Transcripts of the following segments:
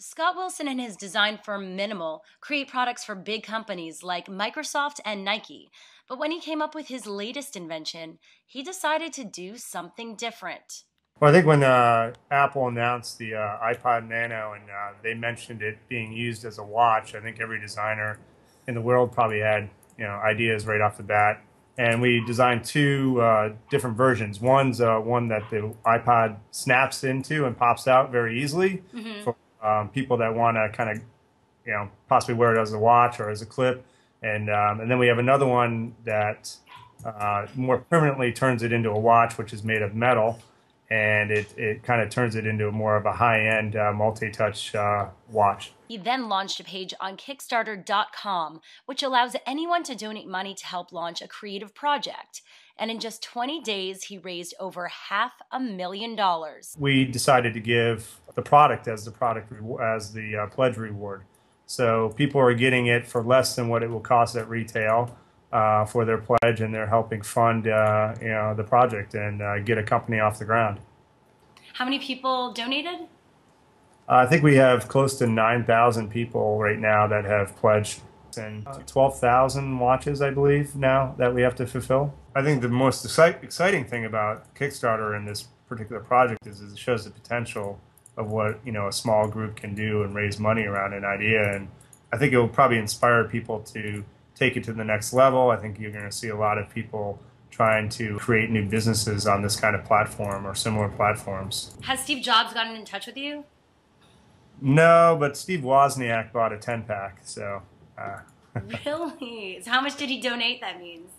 Scott Wilson and his design firm Minimal create products for big companies like Microsoft and Nike. But when he came up with his latest invention, he decided to do something different. Well, I think when uh, Apple announced the uh, iPod Nano and uh, they mentioned it being used as a watch, I think every designer in the world probably had you know ideas right off the bat. And we designed two uh, different versions. One's uh, one that the iPod snaps into and pops out very easily mm-hmm. for um, people that want to kind of, you know, possibly wear it as a watch or as a clip. And um, and then we have another one that uh, more permanently turns it into a watch, which is made of metal, and it, it kind of turns it into more of a high end uh, multi touch uh, watch. He then launched a page on Kickstarter.com, which allows anyone to donate money to help launch a creative project. And in just 20 days, he raised over half a million dollars. We decided to give the product as the product as the uh, pledge reward. So people are getting it for less than what it will cost at retail. Uh, for their pledge, and they're helping fund uh, you know the project and uh, get a company off the ground. How many people donated? I think we have close to 9,000 people right now that have pledged and 12,000 watches, I believe, now that we have to fulfill. I think the most exciting thing about Kickstarter and this particular project is, is it shows the potential of what you know a small group can do and raise money around an idea. And I think it will probably inspire people to take it to the next level. I think you're going to see a lot of people trying to create new businesses on this kind of platform or similar platforms. Has Steve Jobs gotten in touch with you? No, but Steve Wozniak bought a 10 pack, so. Really? So, how much did he donate? That means.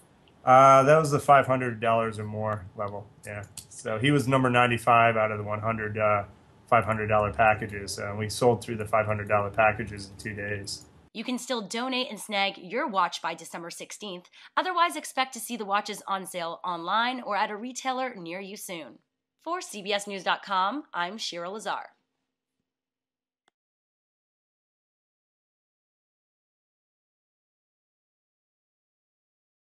Uh, that was the five hundred dollars or more level. Yeah. So he was number ninety-five out of the 100 uh, five hundred dollar packages. Uh, we sold through the five hundred dollar packages in two days. You can still donate and snag your watch by December 16th. Otherwise, expect to see the watches on sale online or at a retailer near you soon. For CBSNews.com, I'm Shira Lazar.